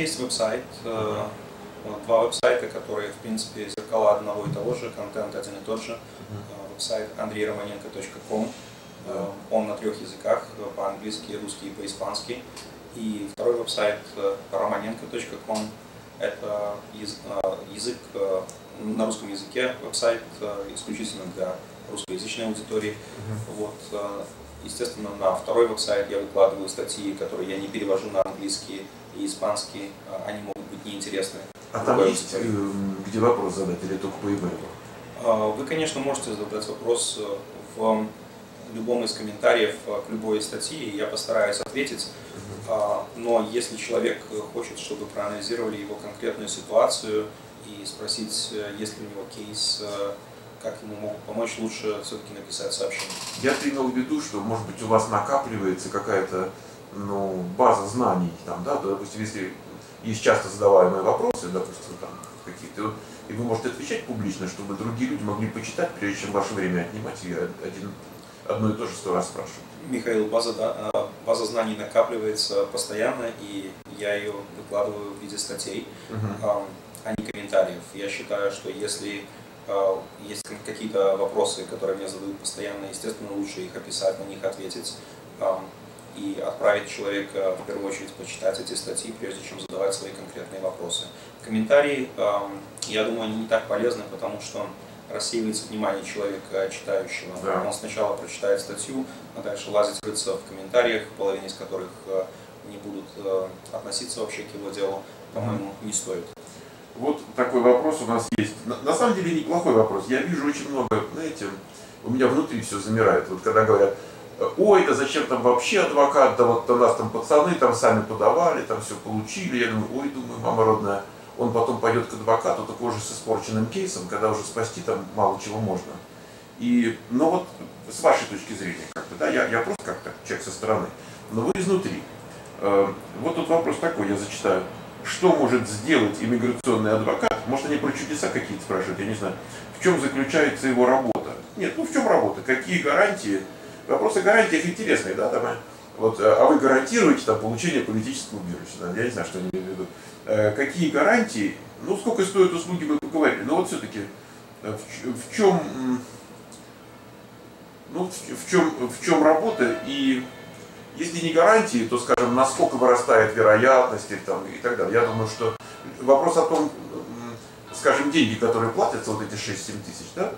есть веб-сайт, э, два веб-сайта, которые, в принципе, зеркала одного и того же, контент один и тот же. Э, веб-сайт andreyromanenko.com, э, он на трех языках, по-английски, русский и по-испански. И второй веб-сайт romanenko.com, это язык, на русском языке веб-сайт исключительно для русскоязычной аудитории. Вот, естественно, на второй веб-сайт я выкладываю статьи, которые я не перевожу на английский и испанский, они могут быть неинтересны. А там есть, э, где вопрос задать или только по e Вы, конечно, можете задать вопрос э, в любом из комментариев э, к любой статье, и я постараюсь ответить. Uh-huh. Но если человек хочет, чтобы проанализировали его конкретную ситуацию и спросить, есть ли у него кейс, как ему могут помочь, лучше все-таки написать сообщение. Я принял в виду, что, может быть, у вас накапливается какая-то ну, база знаний, там, да, допустим, если есть часто задаваемые вопросы, допустим, там какие-то, и вы можете отвечать публично, чтобы другие люди могли почитать, прежде чем ваше время отнимать и один, одно и то же сто раз спрашивать. Михаил, база, а, база знаний накапливается постоянно, и я ее выкладываю в виде статей, uh-huh. а не комментариев. Я считаю, что если а, есть какие-то вопросы, которые мне задают постоянно, естественно, лучше их описать, на них ответить и отправить человека в первую очередь почитать эти статьи, прежде чем задавать свои конкретные вопросы. Комментарии, я думаю, они не так полезны, потому что рассеивается внимание человека читающего. Да. Он сначала прочитает статью, а дальше лазить рыться в комментариях, половина из которых э, не будут э, относиться вообще к его делу, по-моему, не стоит. Вот такой вопрос у нас есть. На, на самом деле неплохой вопрос. Я вижу очень много, знаете, у меня внутри все замирает. Вот когда говорят, ой, да зачем там вообще адвокат, да вот у нас там пацаны там сами подавали, там все получили. Я думаю, ой, думаю, мама родная, он потом пойдет к адвокату, только уже с испорченным кейсом, когда уже спасти там мало чего можно. И, ну вот, с вашей точки зрения, как бы, да, я, я просто как-то человек со стороны, но вы изнутри. Э, вот тут вопрос такой, я зачитаю. Что может сделать иммиграционный адвокат? Может, они про чудеса какие-то спрашивают, я не знаю. В чем заключается его работа? Нет, ну в чем работа? Какие гарантии Вопрос о гарантиях интересный, да, там, вот, а вы гарантируете там, получение политического убежища? Я не знаю, что они имеют в виду. Э, какие гарантии? Ну, сколько стоят услуги, мы поговорили. Но вот все-таки э, в, в чем ну, в, чем, в чем работа и если не гарантии, то, скажем, насколько вырастает вероятность и, там, и так далее. Я думаю, что вопрос о том, скажем, деньги, которые платятся, вот эти 6-7 тысяч, да,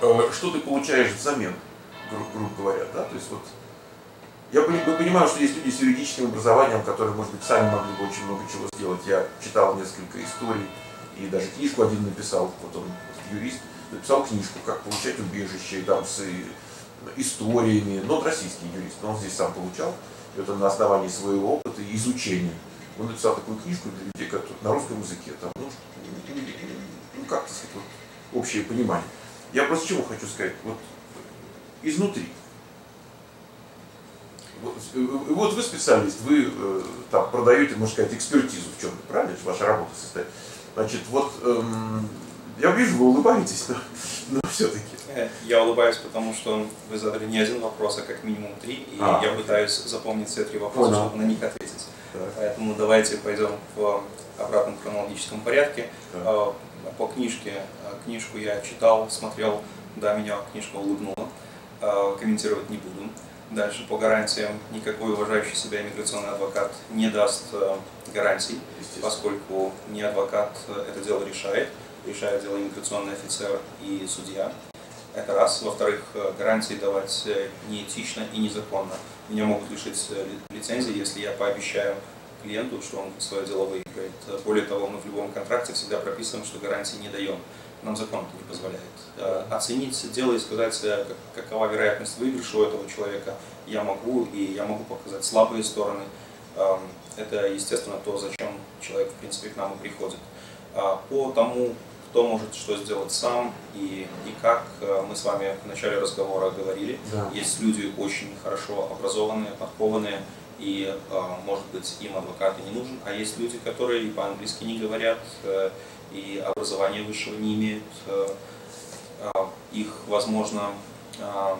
э, что ты получаешь взамен? Гру- грубо говоря, да, то есть вот я понимаю, что есть люди с юридическим образованием, которые, может быть, сами могли бы очень много чего сделать. Я читал несколько историй и даже книжку один написал, вот он юрист, написал книжку, как получать убежище, там с историями, но вот российский юрист, но он здесь сам получал, это на основании своего опыта и изучения. Он написал такую книжку для людей, которые на русском языке, там, ну, ну как-то сказать, вот, общее понимание. Я просто чего хочу сказать, вот изнутри. Вот вы специалист, вы э, там продаете, можно сказать, экспертизу в чем-то, правильно? Ваша работа состоит. Значит, вот эм, я вижу, вы улыбаетесь, но, но все-таки. Э, я улыбаюсь, потому что вы задали не один вопрос, а как минимум три, и а, я пытаюсь запомнить все три вопроса, Понял. чтобы на них ответить. Так. Поэтому давайте пойдем в обратном хронологическом порядке. Так. Э, по книжке, книжку я читал, смотрел, да, меня книжка улыбнула. Э, комментировать не буду. Дальше по гарантиям никакой уважающий себя иммиграционный адвокат не даст э, гарантий, поскольку не адвокат э, это дело решает, решает дело иммиграционный офицер и судья. Это раз. Во-вторых, гарантии давать неэтично и незаконно. Меня могут лишить лицензии, если я пообещаю клиенту, что он свое дело выиграет. Более того, мы в любом контракте всегда прописываем, что гарантии не даем нам закон не позволяет. Э, оценить дело и сказать, э, какова вероятность выигрыша у этого человека, я могу, и я могу показать слабые стороны. Эм, это, естественно, то, зачем человек, в принципе, к нам и приходит. А по тому, кто может что сделать сам и, и как, э, мы с вами в начале разговора говорили, да. есть люди очень хорошо образованные, подкованные, и, может быть, им адвокат и не нужен, а есть люди, которые и по-английски не говорят, и образования высшего не имеют. Э, а, их, возможно, а,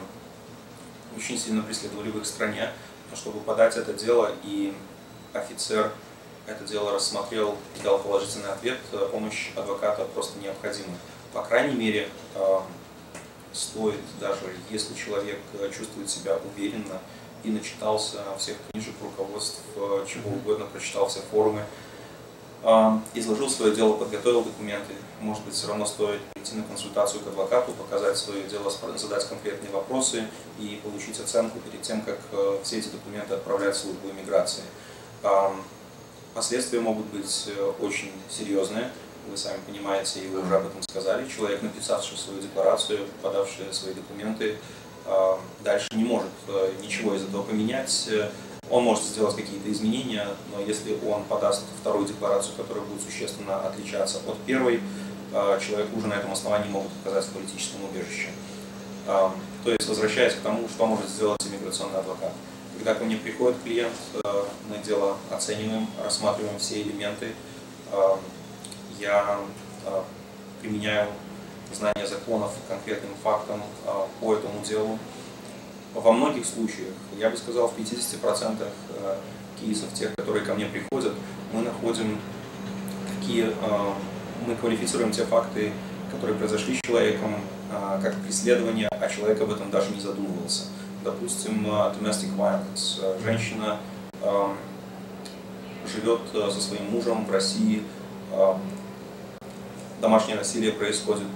очень сильно преследовали в их стране, чтобы подать это дело, и офицер это дело рассмотрел и дал положительный ответ, помощь адвоката просто необходима. По крайней мере, стоит даже, если человек чувствует себя уверенно и начитался всех книжек, руководств, чего угодно, прочитал все форумы, изложил свое дело, подготовил документы, может быть, все равно стоит прийти на консультацию к адвокату, показать свое дело, задать конкретные вопросы и получить оценку перед тем, как э, все эти документы отправлять в службу иммиграции. Последствия могут быть э, очень серьезные, вы сами понимаете, и вы уже об этом сказали. Человек, написавший свою декларацию, подавший свои документы, дальше не может э, ничего из этого поменять он может сделать какие-то изменения, но если он подаст вторую декларацию, которая будет существенно отличаться от первой, а, человеку уже на этом основании могут отказать в политическом убежище. А, то есть, возвращаясь к тому, что может сделать иммиграционный адвокат. Когда ко мне приходит клиент, мы дело оцениваем, рассматриваем все элементы. Я применяю знания законов конкретным фактам по этому делу, во многих случаях, я бы сказал, в 50% э, кейсов, тех, которые ко мне приходят, мы находим такие, э, мы квалифицируем те факты, которые произошли с человеком, э, как преследование, а человек об этом даже не задумывался. Допустим, domestic violence. Женщина живет со своим мужем в России, домашнее насилие происходит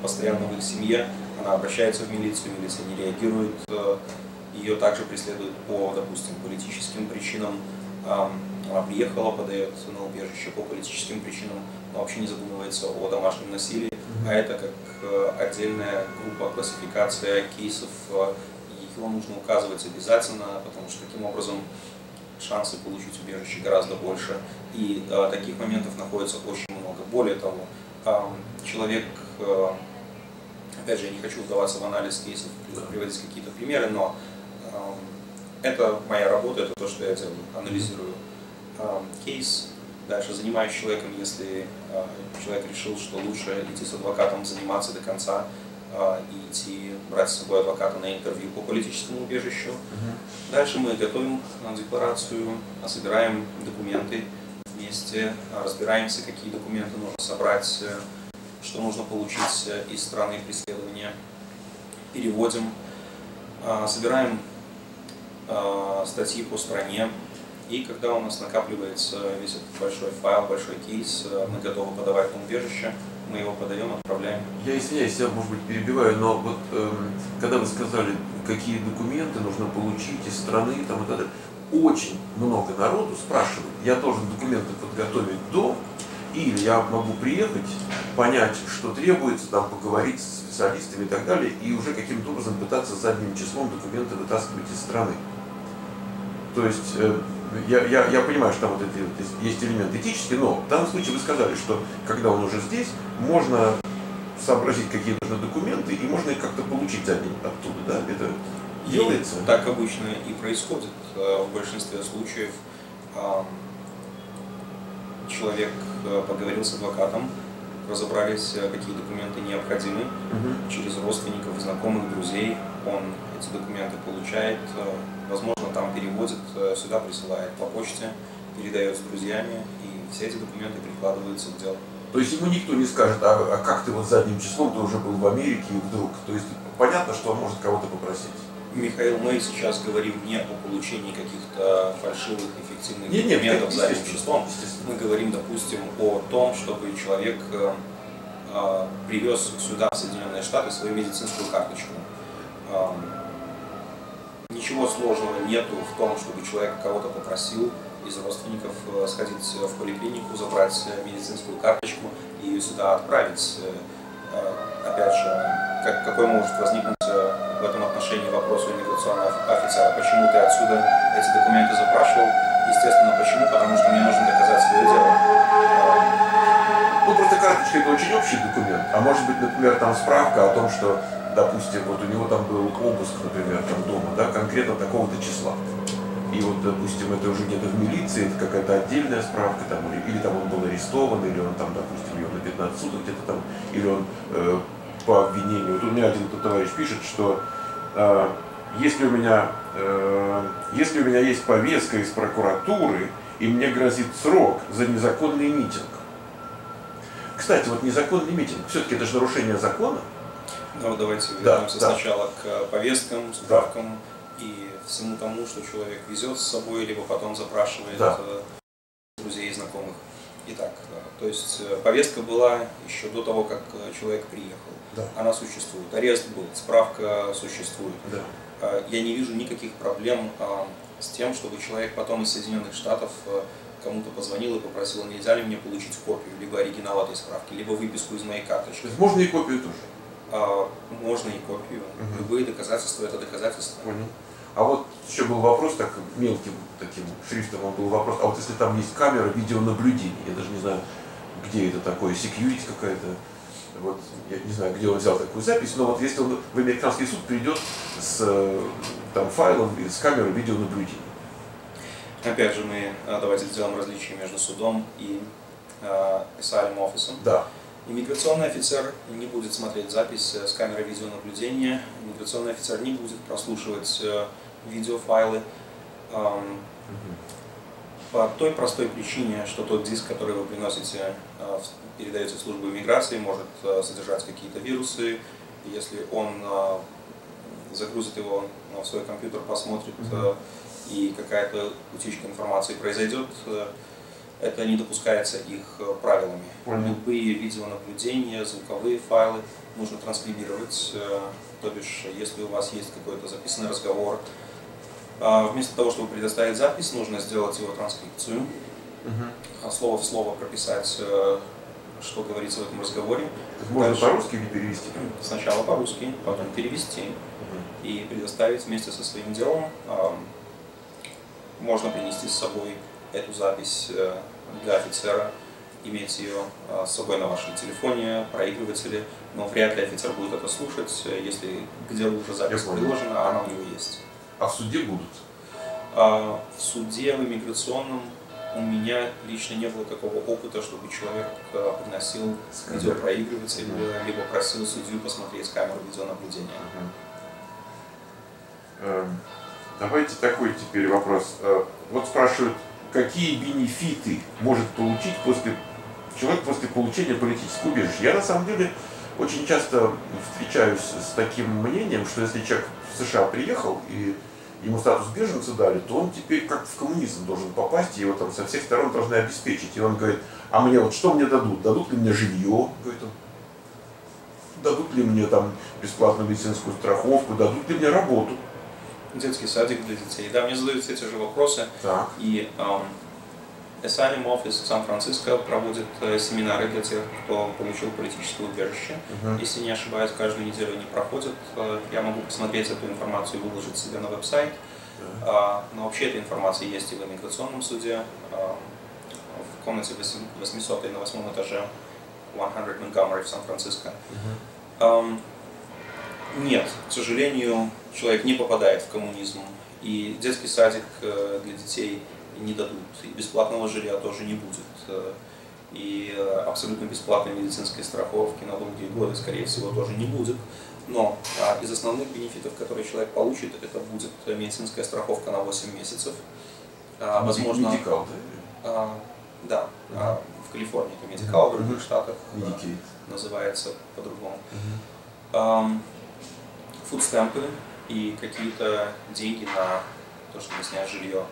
постоянно в их семье, она обращается в милицию, милиция не реагирует, э, ее также преследуют по, допустим, политическим причинам. Она приехала, подает на убежище по политическим причинам, но вообще не задумывается о домашнем насилии. А это как э, отдельная группа, классификация кейсов, э, его нужно указывать обязательно, потому что таким образом шансы получить убежище гораздо больше. И э, таких моментов находится очень много. Более того, э, человек э, Опять же, я не хочу вдаваться в анализ кейсов, приводить какие-то примеры, но э, это моя работа, это то, что я делаю, анализирую э, кейс, дальше занимаюсь человеком, если э, человек решил, что лучше идти с адвокатом, заниматься до конца э, и идти брать с собой адвоката на интервью по политическому убежищу. Uh-huh. Дальше мы готовим декларацию, собираем документы вместе, разбираемся, какие документы нужно собрать, что нужно получить э, из страны преследования. Переводим, а, собираем а, статьи по стране, и когда у нас накапливается весь этот большой файл, большой кейс, э, мы готовы подавать на убежище, мы его подаем, отправляем. Я извиняюсь, я, может быть, перебиваю, но вот эм, когда вы сказали, какие документы нужно получить из страны, там, и так далее, очень много народу спрашивает, я должен документы подготовить до или я могу приехать, понять, что требуется, там, поговорить с специалистами и так далее, и уже каким-то образом пытаться задним числом документы вытаскивать из страны. То есть э, я, я, я понимаю, что там вот эти, есть элемент этический, но в данном случае вы сказали, что когда он уже здесь, можно сообразить, какие нужны документы, и можно их как-то получить за день оттуда, да? Это делается? Так обычно и происходит э, в большинстве случаев человек э, поговорил с адвокатом, разобрались, э, какие документы необходимы. Угу. Через родственников, знакомых, друзей он эти документы получает, э, возможно, там переводит, сюда присылает по почте, передает с друзьями, и все эти документы прикладываются к делу. То есть ему никто не скажет, а, а как ты вот задним числом, ты уже был в Америке и вдруг. То есть понятно, что он может кого-то попросить. Михаил, мы сейчас говорим не о получении каких-то фальшивых, эффективных нет, документов нет, задним числом. Мы говорим, допустим, о том, чтобы человек э, э, привез сюда, в Соединенные Штаты, свою медицинскую карточку. Э, ничего сложного нету в том, чтобы человек кого-то попросил из родственников э, сходить в поликлинику, забрать медицинскую карточку и ее сюда отправить. Э, опять же, как, какой может возникнуть в этом отношении вопрос у иммиграционного офицера, почему ты отсюда эти документы запрашивал. Естественно, почему? Потому что мне нужно доказать свое дело. Ну, просто карточка это очень общий документ. А может быть, например, там справка о том, что, допустим, вот у него там был обыск, например, там дома, да, конкретно такого-то числа. И вот, допустим, это уже где-то в милиции, это какая-то отдельная справка, там, или, или там он был арестован, или он там, допустим, его на 15 суток где-то там, или он э, по обвинению. Вот у меня один тут товарищ пишет, что э, если, у меня, э, если у меня есть повестка из прокуратуры, и мне грозит срок за незаконный митинг. Кстати, вот незаконный митинг, все-таки это же нарушение закона. Ну, давайте вернемся да, сначала да. к повесткам, справкам да. И всему тому, что человек везет с собой, либо потом запрашивает да. Э, друзей и знакомых. Итак, э, то есть э, повестка была еще до того, как человек приехал. Да. Она существует. Арест был, справка существует. Да. Я не вижу никаких проблем с тем, чтобы человек потом из Соединенных Штатов кому-то позвонил и попросил, нельзя ли мне получить копию, либо оригинал этой справки, либо выписку из моей карточки. То есть можно и копию тоже? А, можно и копию. Угу. Любые доказательства это доказательства. Понял. А вот еще был вопрос, так мелким таким шрифтом он был вопрос, а вот если там есть камера видеонаблюдения, я даже не знаю, где это такое, security какая-то, вот я не знаю, где он взял такую запись, но вот если он в американский суд придет с там, файлом и с камерой видеонаблюдения. Опять же, мы а, давайте сделаем различие между судом и э, офисом. Да. Иммиграционный офицер не будет смотреть запись э, с камеры видеонаблюдения, иммиграционный офицер не будет прослушивать э, видеофайлы. По той простой причине, что тот диск, который вы приносите, э, передаете в службу иммиграции, может содержать какие-то вирусы. Если он загрузит его в свой компьютер, посмотрит, и какая-то утечка информации произойдет, это не допускается их э, правилами. Понял. Любые видеонаблюдения, звуковые файлы нужно транскрибировать, э, то бишь, если у вас есть какой-то записанный разговор, а, вместо того, чтобы предоставить запись, нужно сделать его транскрипцию, угу. слово в слово прописать, э, что говорится в этом разговоре. Можно по-русски перевести? Сначала по-русски, потом перевести угу. и предоставить вместе со своим делом. Можно принести с собой эту запись э, для офицера, иметь ее э, с собой на вашем телефоне, проигрывателе, но вряд ли офицер будет это слушать, э, если где уже запись приложена, а она у него есть. А в суде будут? А, в суде, в иммиграционном у меня лично не было такого опыта, чтобы человек приносил видеопроигрыватель, mm либо просил судью посмотреть камеру видеонаблюдения. Mm Давайте такой теперь вопрос. Вот спрашивают, какие бенефиты может получить после, человек после получения политического убежища. Я на самом деле очень часто встречаюсь с таким мнением, что если человек в США приехал и ему статус беженца дали, то он теперь как в коммунизм должен попасть, и его там со всех сторон должны обеспечить. И он говорит, а мне вот что мне дадут? Дадут ли мне жилье? Говорит он. Дадут ли мне там бесплатную медицинскую страховку? Дадут ли мне работу? Детский садик для детей. Да, мне задают все те же вопросы. Так. И эм, Asylum Office Сан-Франциско проводит э, семинары для тех, кто получил политическое убежище. Uh-huh. Если не ошибаюсь, каждую неделю они проходят. Э, я могу посмотреть эту информацию и выложить себе на веб-сайт. Uh-huh. Э, но вообще эта информация есть и в иммиграционном суде. Э, в комнате 800 на восьмом этаже 100 Montgomery в Сан-Франциско. Uh-huh. Э, нет, к сожалению, человек не попадает в коммунизм, и детский садик э, для детей не дадут, и бесплатного жилья тоже не будет, э, и э, абсолютно бесплатной медицинской страховки на долгие годы, скорее всего, тоже не будет. Но а, из основных бенефитов, которые человек получит, это будет медицинская страховка на 8 месяцев. А, возможно, медикал, да? А, да, в Калифорнии это медикал, в других штатах называется по-другому. Фудстемпы и какие-то деньги на то, чтобы снять жилье.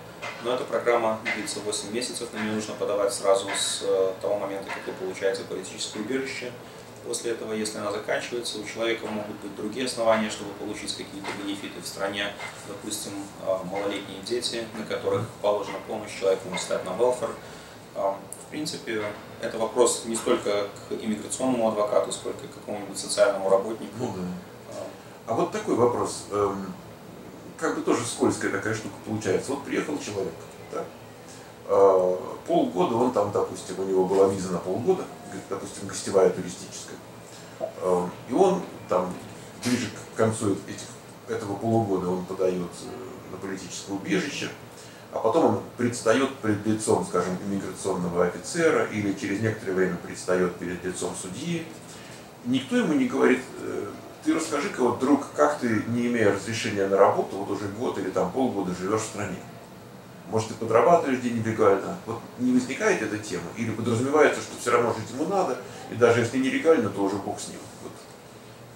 Но эта программа длится 8 месяцев, на нее нужно подавать сразу с э, того момента, как вы получаете политическое убежище. После этого, если она заканчивается, у человека могут быть другие основания, чтобы получить какие-то бенефиты в стране. Допустим, э, малолетние дети, на которых положена помощь, человек может стать на welfare. Э, в принципе, это вопрос не столько к иммиграционному адвокату, сколько к какому-нибудь социальному работнику. Ну, да а вот такой вопрос, эм, как бы тоже скользкая такая штука получается. Вот приехал человек, да? э, полгода он там, допустим, у него была виза на полгода, допустим, гостевая туристическая. Э, и он там ближе к концу этих, этого полугода он подает э, на политическое убежище, а потом он предстает перед лицом, скажем, иммиграционного офицера или через некоторое время предстает перед лицом судьи. Никто ему не говорит, э, ты расскажи-ка, вот, друг, как ты, не имея разрешения на работу, вот уже год или там полгода живешь в стране? может, ты подрабатываешь где нелегально. Вот не возникает эта тема? Или подразумевается, что все равно жить ему надо, и даже если нелегально, то уже бог с ним? Вот.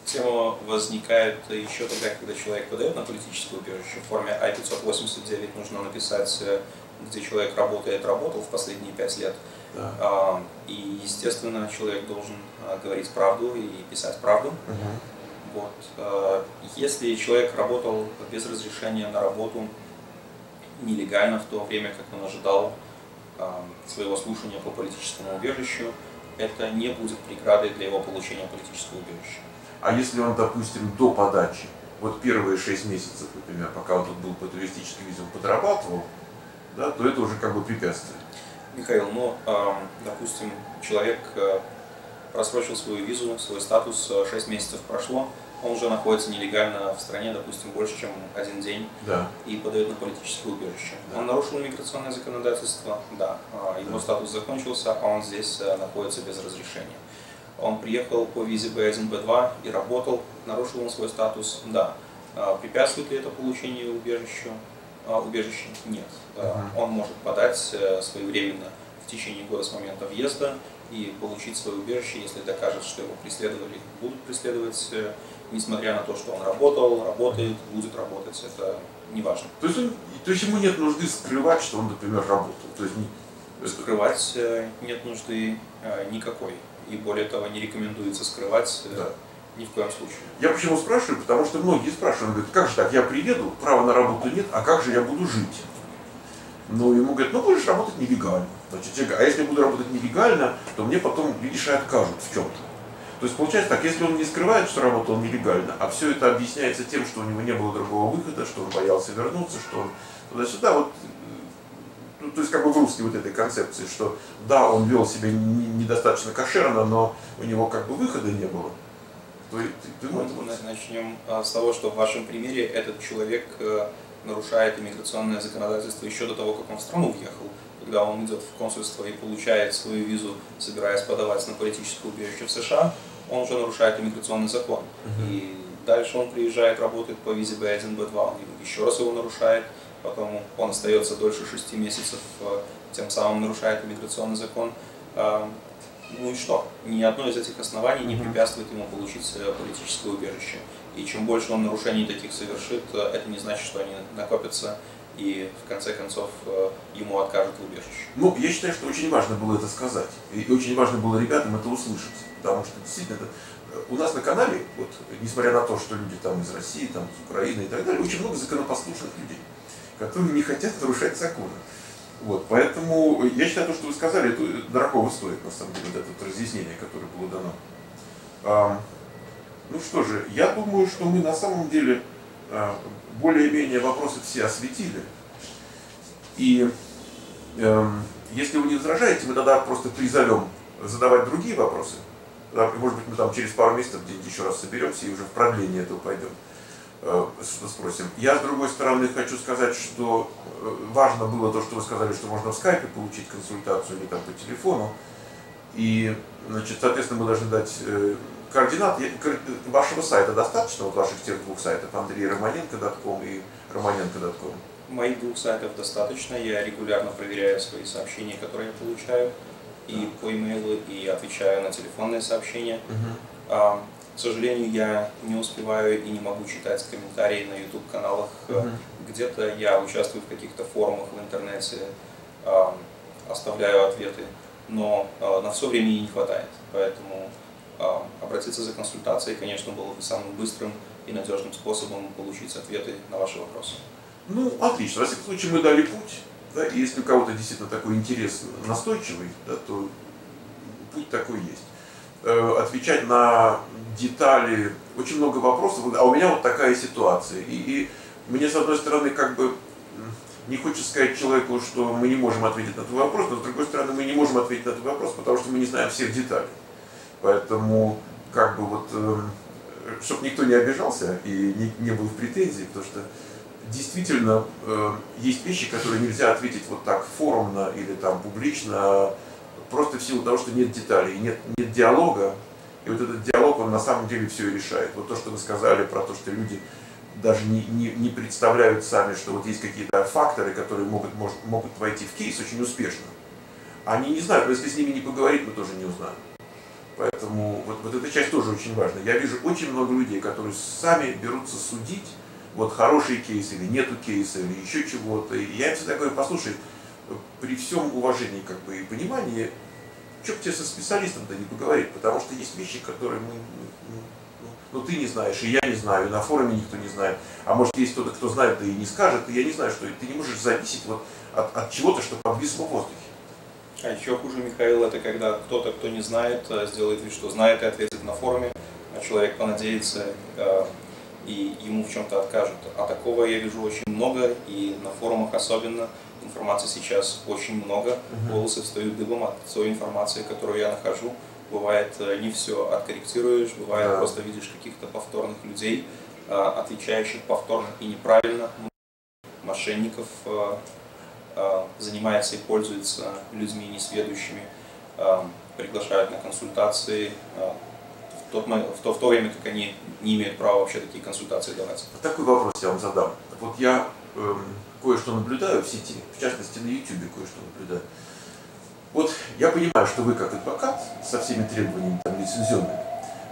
Тема возникает еще тогда, когда человек подает на политическое убежище. В форме I-589 нужно написать, э, где человек работает, работал в последние пять лет. Да. А, и, естественно, человек должен а, говорить правду и писать правду. Угу. Вот. А, если человек работал без разрешения на работу, нелегально в то время, как он ожидал своего слушания по политическому убежищу, это не будет преградой для его получения политического убежища. А если он, допустим, до подачи, вот первые шесть месяцев, например, пока он тут был по туристической визе, он подрабатывал, да, то это уже как бы препятствие. Михаил, ну, допустим, человек э, просрочил свою визу, свой статус, 6 месяцев прошло, он уже находится нелегально в стране, допустим, больше, чем один день, да. и подает на политическое убежище. Да. Он нарушил миграционное законодательство, да, а, его да. статус закончился, а он здесь э, находится без разрешения. Он приехал по визе B1, B2 и работал, нарушил он свой статус, да. А, препятствует ли это получению убежища? А, убежища? Нет. Uh-huh. Он может подать э, своевременно в течение года с момента въезда и получить свое убежище, если докажет, что его преследовали, будут преследовать э, несмотря на то, что он работал, работает, будет работать, это не важно. То есть, он, то есть ему нет нужды скрывать, что он, например, работал? То есть не... Скрывать э, нет нужды э, никакой. И более того, не рекомендуется скрывать э, да. ни в коем случае. Я почему спрашиваю? Потому что многие спрашивают, говорят, как же так, я приеду, права на работу нет, а как же я буду жить? Ну, ему говорят, ну будешь работать нелегально. Значит, а если я буду работать нелегально, то мне потом, видишь, и откажут в чем-то. То есть получается так, если он не скрывает, что работал нелегально, а все это объясняется тем, что у него не было другого выхода, что он боялся вернуться, что он туда-сюда, вот, ну, то есть как бы в русской вот этой концепции, что да, он вел себя недостаточно кошерно, но у него как бы выхода не было. То, ты, ты, ну, вот, начнем а, с того, что в вашем примере этот человек э, нарушает иммиграционное законодательство еще до того, как он в страну въехал когда он идет в консульство и получает свою визу, собираясь подавать на политическое убежище в США, он уже нарушает иммиграционный закон. Uh-huh. И дальше он приезжает, работает по визе B1, B2, он еще раз его нарушает, потом он остается дольше 6 месяцев, э, тем самым нарушает иммиграционный закон. А, ну и что? Ни одно из этих оснований не препятствует ему получить э, политическое убежище. И чем больше он нарушений таких совершит, э, это не значит, что они накопятся и в конце концов ему откажут в убежище. Ну, я считаю, что очень важно было это сказать. И очень важно было ребятам это услышать. Потому что действительно это, э, у нас на канале, вот, несмотря на то, что люди там из России, там, из Украины и так далее, очень много законопослушных людей, которые не хотят нарушать законы. Вот, поэтому я считаю, то, что вы сказали, это дорогого стоит, на самом деле, вот это разъяснение, которое было дано. А, ну что же, я думаю, что мы на самом деле а, более-менее вопросы все осветили. И э, если вы не возражаете, мы тогда просто призовем задавать другие вопросы. Может быть, мы там через пару месяцев где-нибудь еще раз соберемся и уже в продление этого пойдем. Э, спросим. Я, с другой стороны, хочу сказать, что э, важно было то, что вы сказали, что можно в скайпе получить консультацию или там по телефону. И, значит, соответственно, мы должны дать э, координат вашего сайта достаточно, вот ваших тех двух сайтов, андрейроманенко.ком и романенко.ком? Моих двух сайтов достаточно, я регулярно проверяю свои сообщения, которые я получаю, и по имейлу, и отвечаю на телефонные сообщения. Угу. А, к сожалению, я не успеваю и не могу читать комментарии на YouTube-каналах. Угу. Где-то я участвую в каких-то форумах в интернете, а, оставляю ответы, но а, на все времени не хватает. Поэтому а, обратиться за консультацией, конечно, было бы самым быстрым и надежным способом получить ответы на ваши вопросы. Ну, отлично. Во всяком случае, мы дали путь. Да, и если у кого-то действительно такой интерес настойчивый, да, то путь такой есть. Э, отвечать на детали, очень много вопросов, а у меня вот такая ситуация. И, и мне, с одной стороны, как бы не хочется сказать человеку, что мы не можем ответить на этот вопрос, но с другой стороны, мы не можем ответить на этот вопрос, потому что мы не знаем всех деталей. Поэтому, как бы вот, э, чтобы никто не обижался и не, не был в претензии, потому что действительно э, есть вещи, которые нельзя ответить вот так форумно или там публично, просто в силу того, что нет деталей, нет, нет диалога. И вот этот диалог, он на самом деле все и решает. Вот то, что вы сказали про то, что люди даже не, не, не представляют сами, что вот есть какие-то факторы, которые могут, может, могут войти в кейс очень успешно. Они не знают, но если с ними не поговорить, мы тоже не узнаем. Поэтому вот, вот эта часть тоже очень важна. Я вижу очень много людей, которые сами берутся судить, вот хороший кейс или нету кейса, или еще чего-то. И я им всегда говорю, послушай, при всем уважении как бы, и понимании, что тебе со специалистом-то не поговорить, потому что есть вещи, которые мы, ну, ну, ты не знаешь, и я не знаю, и на форуме никто не знает, а может есть кто-то, кто знает, да и не скажет, и я не знаю, что ты не можешь зависеть вот от, от чего-то, что подвисло в воздухе. А еще хуже, Михаил, это когда кто-то, кто не знает, э, сделает вид, что знает и ответит на форуме, а человек понадеется э, и ему в чем-то откажут. А такого я вижу очень много, и на форумах особенно. Информации сейчас очень много, волосы встают дыбом от той информации, которую я нахожу. Бывает, э, не все откорректируешь, бывает, да. просто видишь каких-то повторных людей, отвечающих повторно и неправильно, мошенников, Э, занимается и пользуется людьми несведущими, э, приглашают на консультации э, тот, в, то, в то время, как они не имеют права вообще такие консультации давать. Такой вопрос я вам задам. Вот я эм, кое-что наблюдаю в сети, в частности на YouTube кое-что наблюдаю. Вот я понимаю, что вы как адвокат со всеми требованиями там, лицензионными,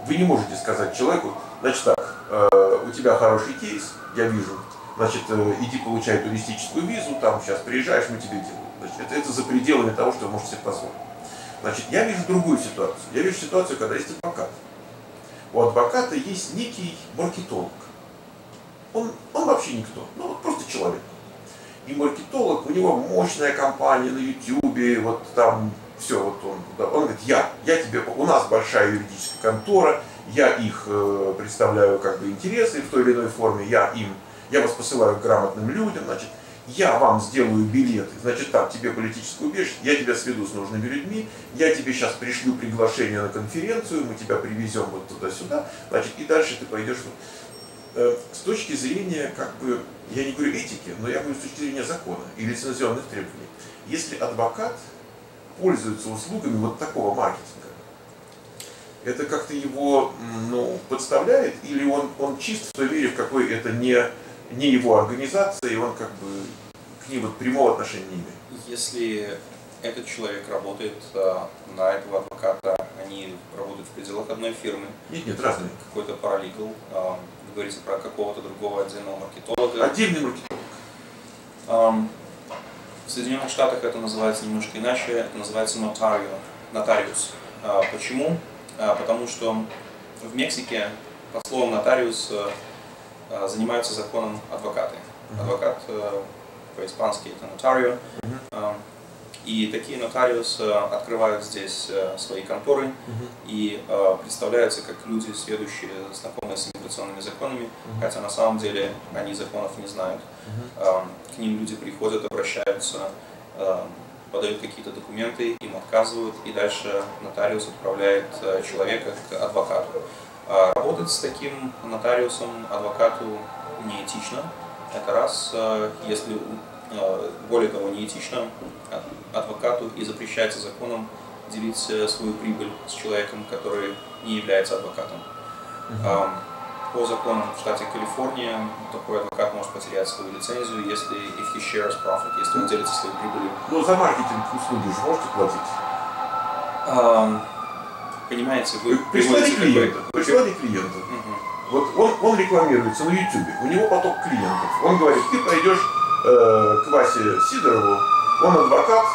вы не можете сказать человеку, значит так, э, у тебя хороший кейс, я вижу, значит, э, иди получай туристическую визу, там сейчас приезжаешь, мы тебе делаем. Значит, это, это за пределами того, что вы можете себе позволить. Значит, я вижу другую ситуацию. Я вижу ситуацию, когда есть адвокат. У адвоката есть некий маркетолог. Он, он вообще никто, ну вот просто человек. И маркетолог, у него мощная компания на YouTube, вот там все, вот он, он говорит, я, я тебе, у нас большая юридическая контора, я их э, представляю как бы интересы в той или иной форме, я им я вас посылаю к грамотным людям, значит, я вам сделаю билеты, значит, там тебе политическое убежище, я тебя сведу с нужными людьми, я тебе сейчас пришлю приглашение на конференцию, мы тебя привезем вот туда-сюда, значит, и дальше ты пойдешь. Э, с точки зрения, как бы, я не говорю этики, но я говорю с точки зрения закона и лицензионных требований. Если адвокат пользуется услугами вот такого маркетинга, это как-то его ну, подставляет, или он, он чист в той мере, в какой это не не его организация, и он как бы к ним вот прямого отношения не имеет. Если этот человек работает а, на этого адвоката, они работают в пределах одной фирмы. Нет, нет, разные. Какой-то паралигал. А, вы говорите про какого-то другого отдельного маркетолога. Отдельный маркетолог. А, в Соединенных Штатах это называется немножко иначе, это называется нотарио, нотариус. А, почему? А, потому что в Мексике под словом нотариус занимаются законом адвокаты. Адвокат э, по-испански это нотарио. Э, и такие нотариусы открывают здесь свои конторы и представляются как люди, следующие, знакомые с иммиграционными законами, хотя на самом деле они законов не знают. К ним люди приходят, обращаются, подают какие-то документы, им отказывают, и дальше нотариус отправляет человека к адвокату. А работать с таким нотариусом, адвокату неэтично. Это раз, э, если э, более того неэтично, адвокату и запрещается законом делить э, свою прибыль с человеком, который не является адвокатом. Uh-huh. По законам в штате Калифорния такой адвокат может потерять свою лицензию, если if he shares profit, если он делится своей прибылью. Ну, за маркетинг услуги же можете платить? Понимаете, вы прислали клиента, прислали клиента. Угу. Вот он, он рекламируется на YouTube, у него поток клиентов. Он говорит, ты пойдешь э, к Васе Сидорову, он адвокат,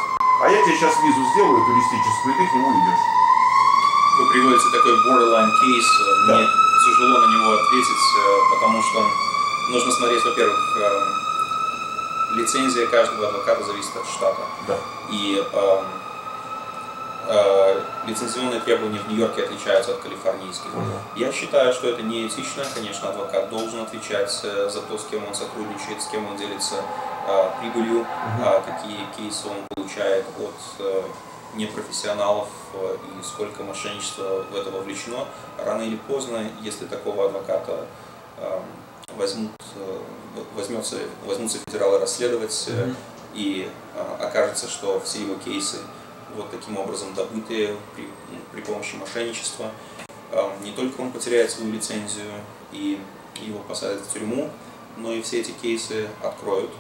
а я тебе сейчас визу сделаю туристическую, и ты к нему идешь. Вы приводите такой borderline кейс, э, да. мне тяжело на него ответить, э, потому что нужно смотреть, во-первых, э, лицензия каждого адвоката зависит от штата. Да. И э, лицензионные требования в Нью-Йорке отличаются от калифорнийских. Я считаю, что это неэтично. Конечно, адвокат должен отвечать э, за то, с кем он сотрудничает, с кем он делится э, прибылью, uh-huh. э, какие кейсы он получает от э, непрофессионалов э, и сколько мошенничества в это вовлечено. Рано или поздно, если такого адвоката э, возьмут, э, возьмется, возьмутся федералы расследовать, uh-huh. и э, окажется, что все его кейсы вот таким образом добытые при, при помощи мошенничества. Не только он потеряет свою лицензию и его посадят в тюрьму, но и все эти кейсы откроют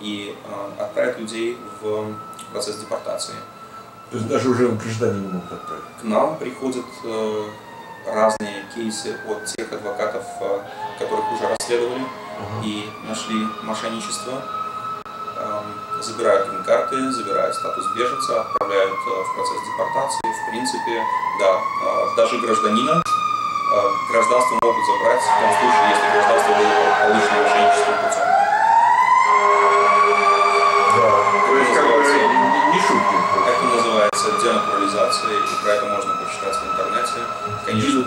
и отправят людей в процесс депортации. То есть даже уже граждане не могут отправить? К нам приходят э, разные кейсы от тех адвокатов, э, которых уже расследовали uh-huh. и нашли мошенничество. Эм, забирают грин-карты, забирают статус беженца, отправляют э, в процесс депортации. В принципе, да, даже гражданина гражданство могут забрать в том случае, если гражданство было получено мошенническим путем. денатурализация, и про это можно почитать в интернете. Конечно,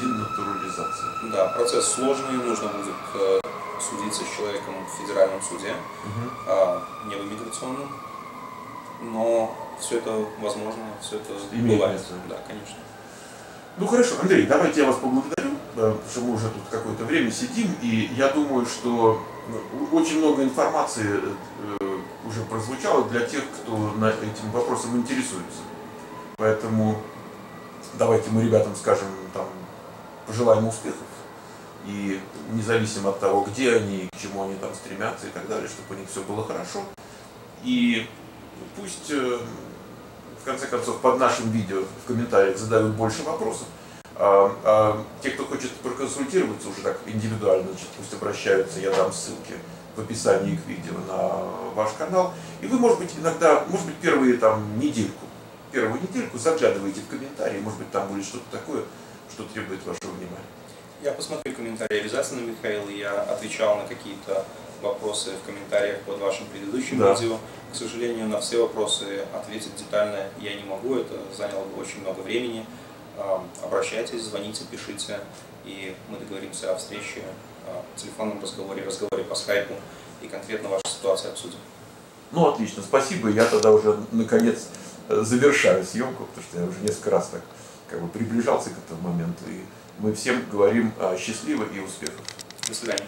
денатурализация. Да, процесс сложный, нужно будет э, судиться с человеком в федеральном суде, угу. а не в иммиграционном. Но все это возможно, все это Имеет бывает. Место. Да, конечно. Ну хорошо, Андрей, давайте я вас поблагодарю, потому что мы уже тут какое-то время сидим, и я думаю, что ну, очень много информации э, уже прозвучало для тех, кто на этим вопросом интересуется. Поэтому давайте мы ребятам скажем, там, пожелаем успехов. И независимо от того, где они, к чему они там стремятся и так далее, чтобы у них все было хорошо. И пусть, э, в конце концов, под нашим видео в комментариях задают больше вопросов. А, а те, кто хочет проконсультироваться уже так индивидуально, значит, пусть обращаются, я дам ссылки в описании к видео на ваш канал. И вы, может быть, иногда, может быть, первые там недельку, первую недельку заглядываете в комментарии, может быть, там будет что-то такое, что требует вашего внимания. Я посмотрю комментарии обязательно, Михаил. Я отвечал на какие-то вопросы в комментариях под вашим предыдущим да. видео. К сожалению, на все вопросы ответить детально я не могу, это заняло бы очень много времени. Обращайтесь, звоните, пишите, и мы договоримся о встрече телефонном разговоре, разговоре по скайпу и конкретно вашу ситуацию обсудим. Ну, отлично, спасибо. Я тогда уже, наконец, э, завершаю съемку, потому что я уже несколько раз так как бы приближался к этому моменту. И мы всем говорим счастливо и успехов. До свидания.